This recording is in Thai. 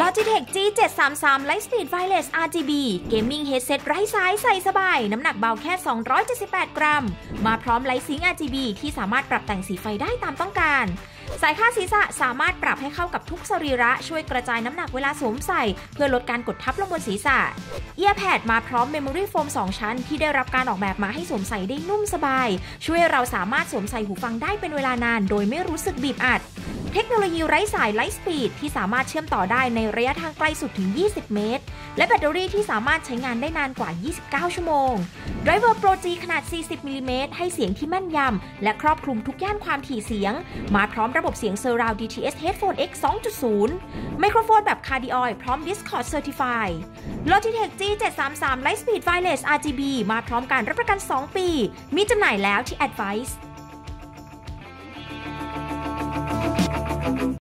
Logitech G733 Lightspeed Wireless RGB Gaming Headset ไร้สายใส่สบาย น้ำหนักเบาแค่ 278 กรัม มาพร้อมไลท์ซิง RGB ที่สามารถปรับแต่งสีไฟได้ตามต้องการ สายค่าศีรษะสามารถปรับให้เข้ากับทุกสรีระช่วยกระจายน้ำหนักเวลาสวมใส่ เพื่อลดการกดทับลงบนศีรษะ Earpad มาพร้อม Memory Foam 2ชั้น ที่ได้รับการออกแบบมาให้สวมใส่ได้นุ่มสบาย ช่วยเราสามารถสวมใส่หูฟังได้เป็นเวลานาน โดยไม่รู้สึกบีบอัด เทคโนโลยีไร้สาย Lightspeed ที่สามารถเชื่อมต่อได้ในระยะทางไกลสุดถึง 20 เมตร และแบตเตอรี่ที่สามารถใช้งานได้นานกว่า 29 ชั่วโมง Driver Pro G ขนาด 40มิลลิเมตรให้เสียงที่แม่นยำ และครอบคลุมทุกย่านความถี่เสียง มาพร้อมระบบเสียง Surround DTS Headphone X 2.0 ไมโครโฟนแบบ Cardioid พร้อม Discord Certify Logitech G733 Lightspeed Wireless RGB มาพร้อมการรับประกัน 2 ปี มีจำหน่ายแล้วที่ Advice